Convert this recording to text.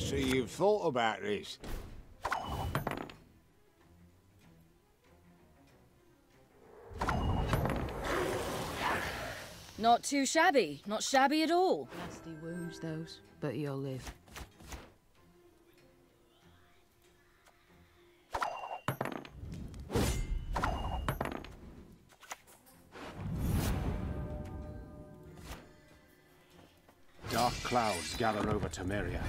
see you've thought about this. Not too shabby. Not shabby at all. Nasty wounds, those, but you'll live. Dark clouds gather over Temeria.